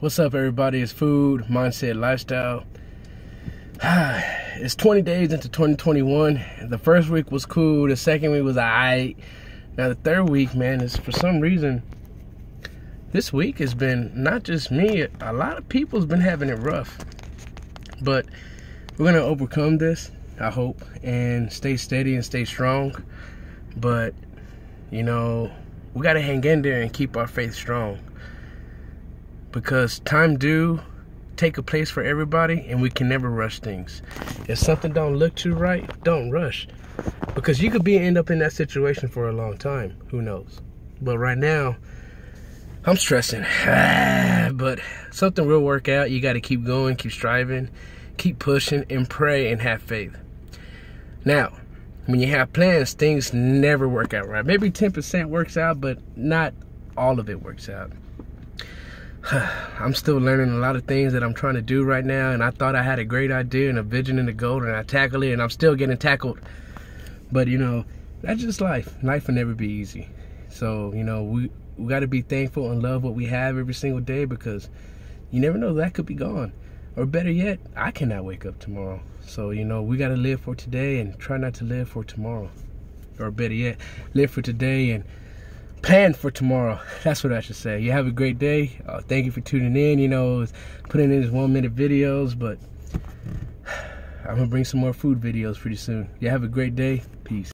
What's up, everybody? It's food, mindset, lifestyle. it's 20 days into 2021. The first week was cool. The second week was alright. Now the third week, man, is for some reason. This week has been not just me. A lot of people's been having it rough. But we're gonna overcome this. I hope and stay steady and stay strong. But you know, we gotta hang in there and keep our faith strong because time do take a place for everybody and we can never rush things. If something don't look too right don't rush because you could be end up in that situation for a long time. Who knows? But right now i'm stressing. But something will work out. You got to keep going keep striving keep pushing and pray and have faith. Now when you have plans things never work out right. Maybe 10% works out but not all of it works out I'm still learning a lot of things that I'm trying to do right now, and I thought I had a great idea and a vision and a goal, and I tackled it, and I'm still getting tackled. But you know, that's just life. Life will never be easy. So you know, we we got to be thankful and love what we have every single day because you never know that could be gone, or better yet, I cannot wake up tomorrow. So you know, we got to live for today and try not to live for tomorrow, or better yet, live for today and plan for tomorrow. That's what I should say. You have a great day. Uh, thank you for tuning in. You know, putting in these one minute videos, but I'm gonna bring some more food videos pretty soon. You have a great day. Peace.